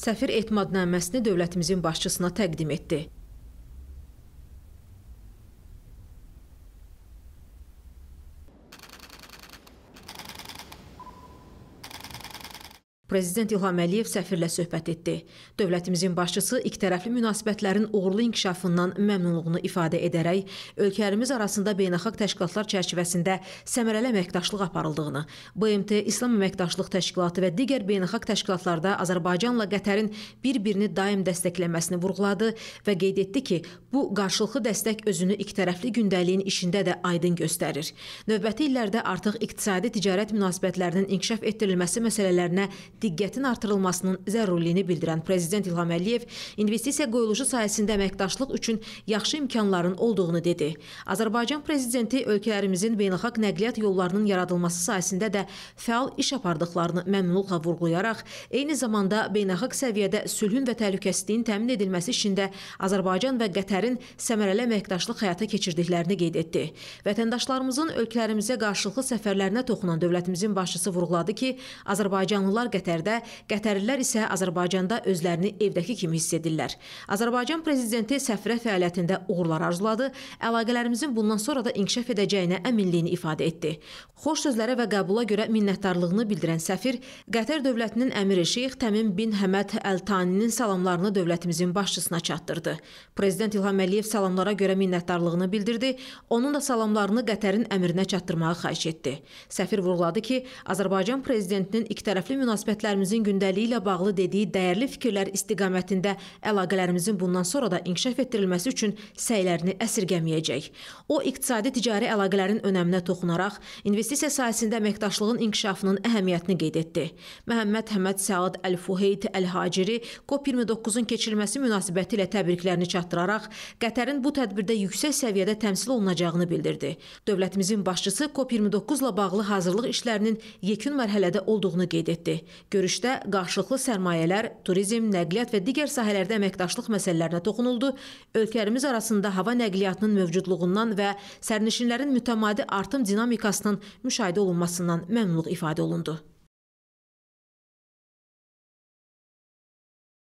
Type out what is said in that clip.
səfir etimadnaməsini dövlətimizin başçısına təqdim etdi. Prezident İlham Əliyev səfirlə söhbət etdi. Dövlətimizin başçısı ikitərəfli münasibətlərin uğurlu inkişafından məmnunluğunu ifadə edərək ölkələrimiz arasında beynəlxalq təşkilatlar çərçivəsində səmərəli əməkdaşlıq aparıldığını, BMT, İslam Əməkdaşlıq Təşkilatı və digər beynəlxalq təşkilatlarda Azərbaycanla Qətərin bir-birini daim dəstəkləməsini vurğuladı və qeyd etdi ki, bu qarşılıqlı dəstək özünü ikitərəfli gündəliyin işində də aydın göstərir. Növbəti illərdə artıq iqtisadi ticarət münasibətlərinin inkişaf etdirilməsi məsələlərinə diqqətin artırılmasının zəruriliyini bildirən Prezident İlham Əliyev investisiya qoyuluşu sahəsində əməkdaşlıq üçün yaxşı imkanların olduğunu dedi. Azərbaycan prezidenti ölkələrimizin beynəlxalq nəqliyyat yollarının yaradılması sahəsində də fəal iş apardıqlarını məmnunluqla vurğulayaraq, eyni zamanda beynəlxalq səviyyədə sülhün və təhlükəsizliyin təmin edilməsi işində Azərbaycan və Qətərin səmərəli əməkdaşlıq həyata keçirdiklərini qeyd etdi. Vətəndaşlarımızın ölkələrimizə qarşılıqlı səfərlərinə toxunan dövlətimizin başçısı vurğuladı ki, Azərbaycanlılar Qətər Qətərdə, qətərlilər isə Azərbaycanda özlərini evdəki kimi hiss edirlər. Azərbaycan prezidenti səfirə fəaliyyətində uğurlar arzuladı, əlaqələrimizin bundan sonra da inkişaf edəcəyinə əminliyini ifadə etdi. Xoş sözlərə və qəbula görə minnətdarlığını bildirən səfir Qətər dövlətinin əmiri Şeyx Təmin bin Həməd Əl-Taninin salamlarını dövlətimizin başçısına çatdırdı. Prezident İlham Əliyev salamlara görə minnətdarlığını bildirdi, onun da salamlarını Qətərin əmirinə çatdırmağı xahiş etdi. Səfir vurğuladı ki, Azərbaycan prezidentinin ikitərəfli münasibət münasibətlərimizin gündəliyi ilə bağlı dediyi dəyərli fikirlər istiqamətində əlaqələrimizin bundan sonra da inkişaf etdirilməsi üçün səylərini əsirgəməyəcək. O, iqtisadi-ticari əlaqələrin önəminə toxunaraq investisiya sahəsində əməkdaşlığın inkişafının əhəmiyyətini qeyd etdi. Məhəmməd Həməd Səad Əl-Fuheyt Əl-Haciri COP29-un keçirilməsi münasibəti ilə təbriklərini çatdıraraq Qətərin bu tədbirdə yüksək səviyyədə təmsil olunacağını bildirdi. Dövlətimizin başçısı COP29-la bağlı hazırlıq işlərinin yekun mərhələdə olduğunu qeyd etdi. Görüşdə qarşılıqlı sərmayələr, turizm, nəqliyyat və digər sahələrdə əməkdaşlıq məsələlərinə toxunuldu. Ölkələrimiz arasında hava nəqliyyatının mövcudluğundan və sərnişinlərin mütəmadi artım dinamikasının müşahidə olunmasından məmnunluq ifadə olundu.